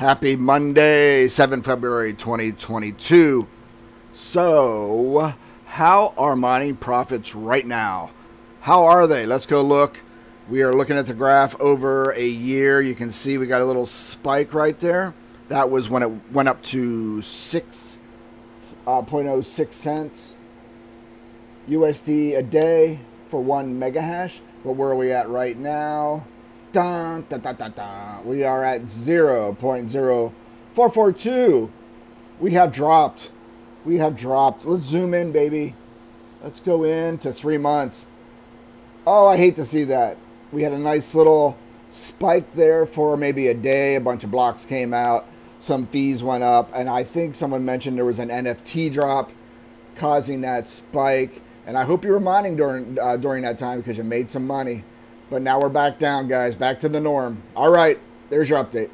Happy Monday, 7 February 2022. So, how are mining profits right now? How are they? Let's go look. We are looking at the graph over a year. You can see we got a little spike right there. That was when it went up to 6.06 uh, cents USD a day for one mega hash. But where are we at right now? Dun, dun, dun, dun, dun. We are at 0.0442. We have dropped. We have dropped. Let's zoom in, baby. Let's go into three months. Oh, I hate to see that. We had a nice little spike there for maybe a day. A bunch of blocks came out. Some fees went up. And I think someone mentioned there was an NFT drop causing that spike. And I hope you were mining during uh, during that time because you made some money. But now we're back down, guys. Back to the norm. All right, there's your update.